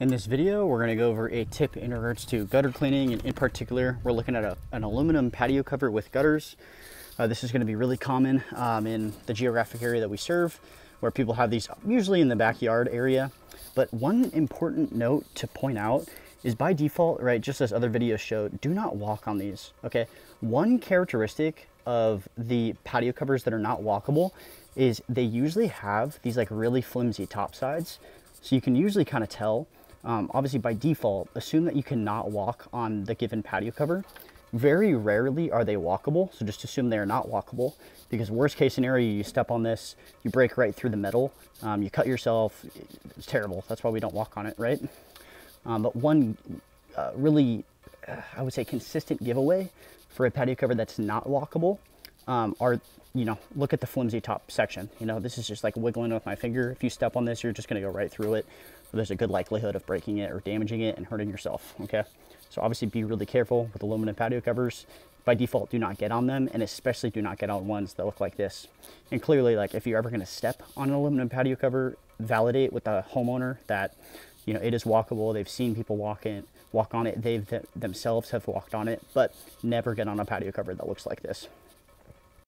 In this video, we're going to go over a tip in regards to gutter cleaning, and in particular, we're looking at a, an aluminum patio cover with gutters. Uh, this is going to be really common um, in the geographic area that we serve, where people have these usually in the backyard area. But one important note to point out is by default, right, just as other videos show, do not walk on these, okay? One characteristic of the patio covers that are not walkable is they usually have these like really flimsy top sides. So you can usually kind of tell um, obviously by default, assume that you cannot walk on the given patio cover. Very rarely are they walkable, so just assume they are not walkable because worst case scenario, you step on this, you break right through the metal, um, you cut yourself, it's terrible. That's why we don't walk on it, right? Um, but one uh, really, uh, I would say consistent giveaway for a patio cover that's not walkable um, are, you know, look at the flimsy top section. You know, this is just like wiggling with my finger. If you step on this, you're just gonna go right through it there's a good likelihood of breaking it or damaging it and hurting yourself, okay? So obviously be really careful with aluminum patio covers. By default, do not get on them, and especially do not get on ones that look like this. And clearly, like if you're ever gonna step on an aluminum patio cover, validate with the homeowner that you know it is walkable. They've seen people walk in, walk on it. They've th themselves have walked on it, but never get on a patio cover that looks like this.